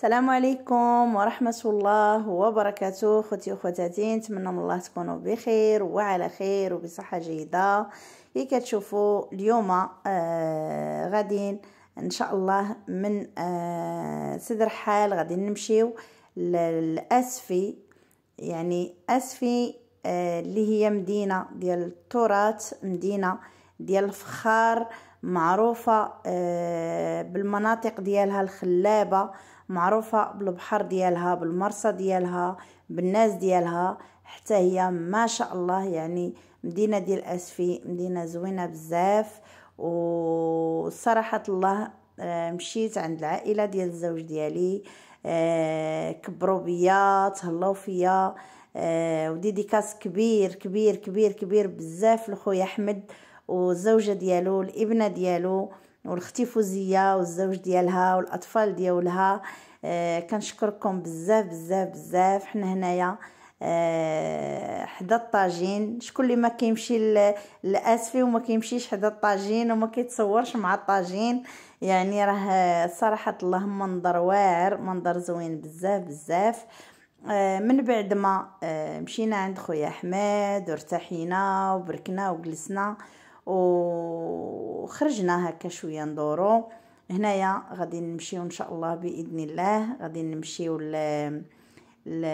السلام عليكم ورحمة الله وبركاته. خوتي وخواتاتي نتمنى من الله تكونوا بخير وعلى خير وبصحة جيدة. كي كتشوفوا اليوم آه غادي إن شاء الله من آه سدر حال غادي نمشيو لاسفي يعني أسفي آه هي مدينة ديال التراث مدينة ديال الفخار معروفة آه بالمناطق ديالها الخلابة. معروفة بالبحر ديالها بالمرسى ديالها بالناس ديالها. حتى هي ما شاء الله يعني مدينة ديال أسفي مدينة زوينة بزاف. وصراحة الله آه، مشيت عند العائلة ديال الزوج ديالي. آه، كبروا بيا تهلاو فيا. آه، وديديكاس كبير كبير كبير كبير بزاف لخويا أحمد. والزوجه ديالو الابنة ديالو. والختي فوزيه والزوج ديالها والأطفال ديالها آه كنشكركم بزاف بزاف بزاف. حنا هنايا آه حدا الطاجين. شكون اللي ما كيمشي لأسفي وما كيمشيش حدا الطاجين وما كيتصورش مع الطاجين؟ يعني راه صراحة الله منظر واعر منظر زوين بزاف بزاف. آه من بعد ما مشينا عند خويا أحمد وارتحينا وبركنا وجلسنا. وخرجنا هكا شوية ندورو. هنايا غادي نمشيو إن شاء الله بإذن الله. غادي نمشيو ل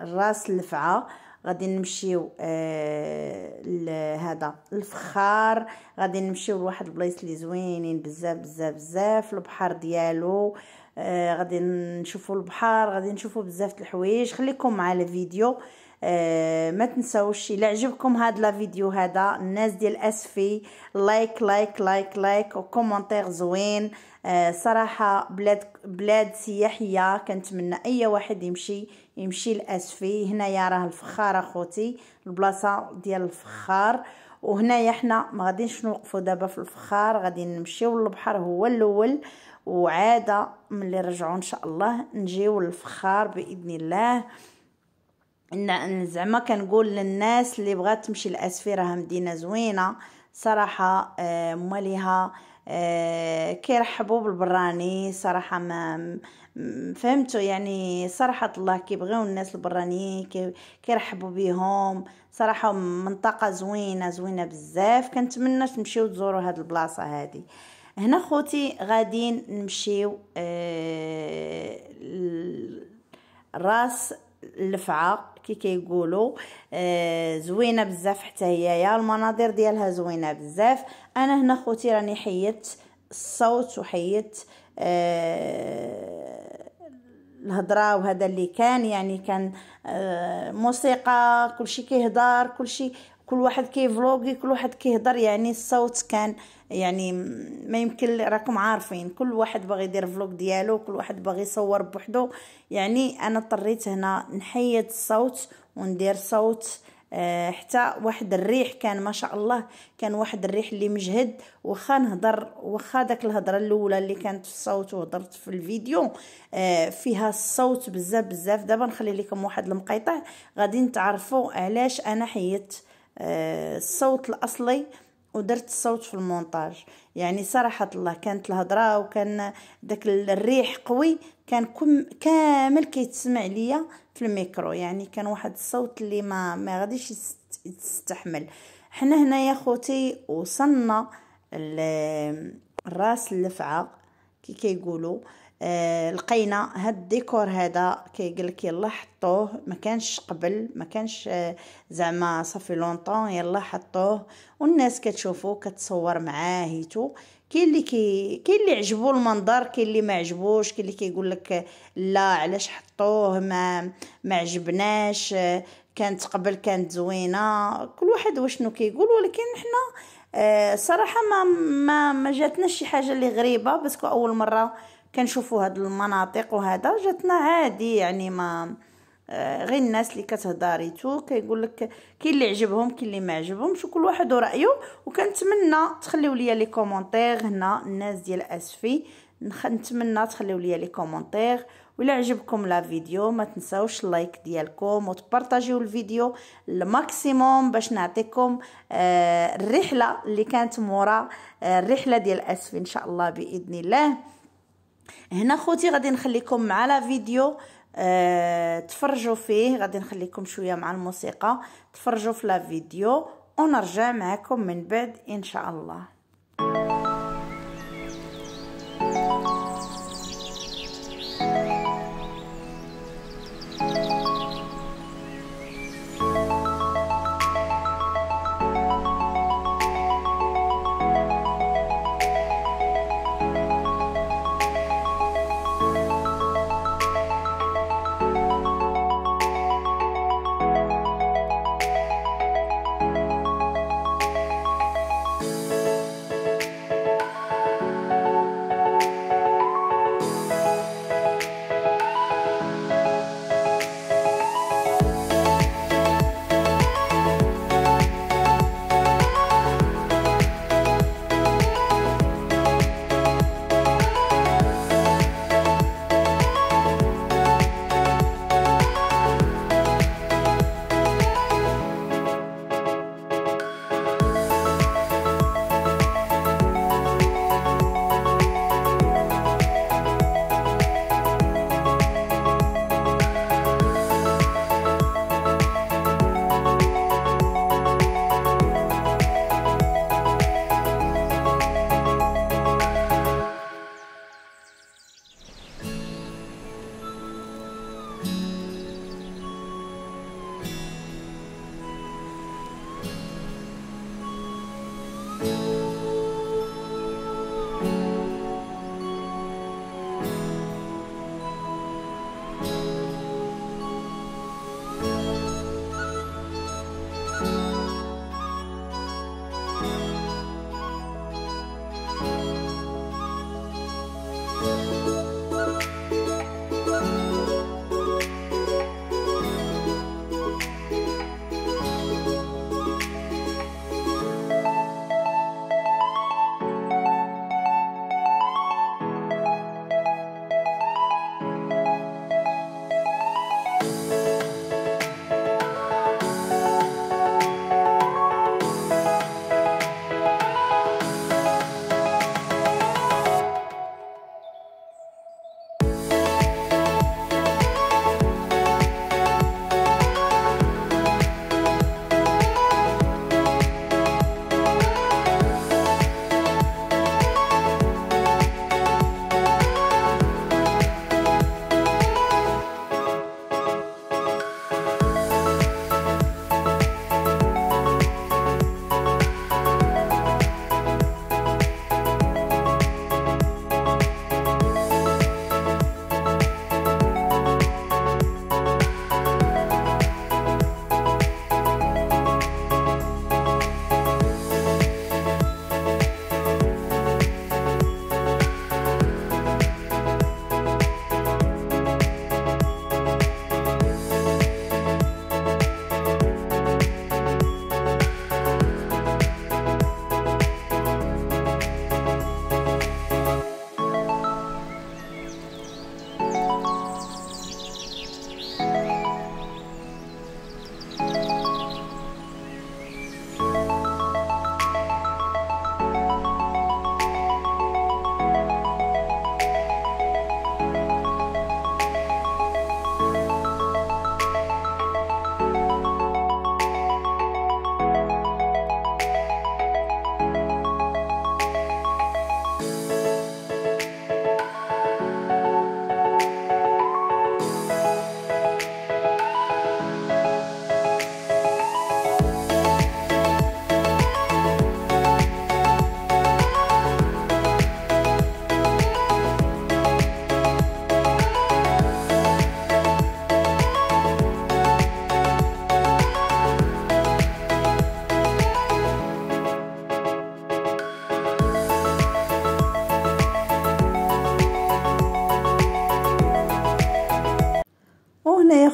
الراس الفعه غادي نمشيو آه لهذا الفخار. غادي نمشيو لواحد البلايص اللي زوينين بزاف بزاف بزاف. البحر ديالو آه غادي نشوفوا البحر غادي نشوفوا بزاف الحوايج. خليكم مع الفيديو. آه ما تنساوش الا عجبكم هذا la vidéo هذا. الناس ديال اسفي like like like like و commentaire زوين. آه صراحة بلاد بلاد سياحية. كنتمنى أي واحد يمشي يمشي لاسفي هنايا راه الفخار اخوتي البلاصة ديال الفخار. وهنايا حنا ما غاديش نوقفوا دابا في الفخار. غادي نمشيو للبحر هو الأول. وعادة ملي رجعوا إن شاء الله نجيو للفخار بإذن الله. زعما كنقول للناس اللي بغات تمشي لأسفي راه مدينة زوينة صراحة آه ماليها آه كيرحبوا بالبراني صراحة ما فهمتوا يعني صراحة الله كيبغيو الناس البرانيين كيرحبوا بهم صراحة منطقة زوينة زوينة بزاف. كنتمنى تمشيو تزوروا هاد البلاصة هادي. هنا خوتي غادي نمشيو آه راس اللفعه كي كيقولوا آه زوينة بزاف حتى هي يا المناظر ديالها زوينة بزاف. أنا هنا خوتي راني حيدت الصوت وحيدت آه الهضرة وهذا اللي كان يعني كان آه موسيقى كلشي كيهضر كلشي كل واحد كيفلوغي كل واحد كيهضر يعني الصوت كان يعني ما يمكن راكم عارفين. كل واحد باغي يدير فلوق ديالو كل واحد باغي يصور بوحدو. يعني أنا اضطريت هنا نحيد الصوت وندير صوت أه حتى واحد الريح كان ما شاء الله كان واحد الريح اللي مجهد. واخا نهضر واخا داك الهضرة الأولى اللي كانت في الصوت وهضرت في الفيديو أه فيها الصوت بزاف بزاف. دابا نخلي لكم واحد المقيطع. غادي نتعرفوا علاش أنا حيدت الصوت الأصلي ودرت الصوت في المونتاج. يعني صراحة الله كانت الهضرة وكان داك الريح قوي كان كم كامل كيتسمع ليا في الميكرو. يعني كان واحد الصوت اللي ما ما غاديش يستحمل. حنا هنا يا خوتي وصلنا الراس اللفعة كي كيقولوا. آه لقينا هاد الديكور هذا كيقول لك يلا حطوه ما كانش قبل ما كانش آه زعما صافي لونطون يلا حطوه. والناس كتشوفو كتصور معاه هيتو. كاين اللي كاين اللي عجبو المنظر كاين اللي ما عجبوش كاين اللي كيقول لك لا علاش حطوه؟ ما ما عجبناش. آه كانت قبل كانت زوينة. كل واحد واشنو كيقول ولكن حنا صراحة ما ما ما جاتناش شي حاجة اللي غريبة parce que أول مرة كنشوفوا هاد المناطق وهذا جاتنا عادي يعني ما آه غير الناس اللي كتهضاريتو كيقول لك كاين اللي عجبهم كاين اللي ما عجبهمش وكل واحد ورأيه وكنتمنى تخليو ليا les commentaires هنا الناس ديال أسفي. نتمنى تخليو ليا les commentaires. ولا عجبكم la vidéo ما تنساوش ال like ديالكم وتبارطاجيو الفيديو ال maximum باش نعطيكم آه الرحلة اللي كانت مورا آه الرحلة ديال أسفي إن شاء الله بإذن الله. هنا خوتي غادي نخليكم مع لا فيديو أه تفرجوا فيه. غادي نخليكم شوية مع الموسيقى. تفرجوا في لا فيديو ونرجع معكم من بعد إن شاء الله.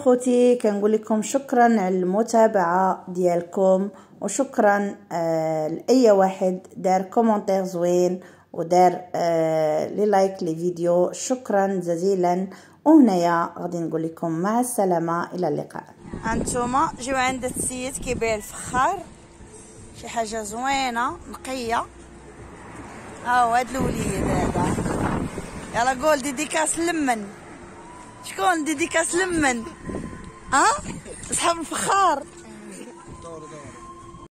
خوتي كنقول لكم شكرا على المتابعة ديالكم وشكرا آه لأي واحد دار commentaire زوين ودار آه les likes لي فيديو. شكرا جزيلا. وهنايا غادي نقول لكم مع السلامة. إلى اللقاء. هانتوما جيو عند السيد كيبيع الفخار شي حاجة زوينة نقية. ها هو هاد الوليد هذا. يلا قول ديديكاس لمن. شكون ديديكاس لمن؟ ها؟ أصحاب الفخار.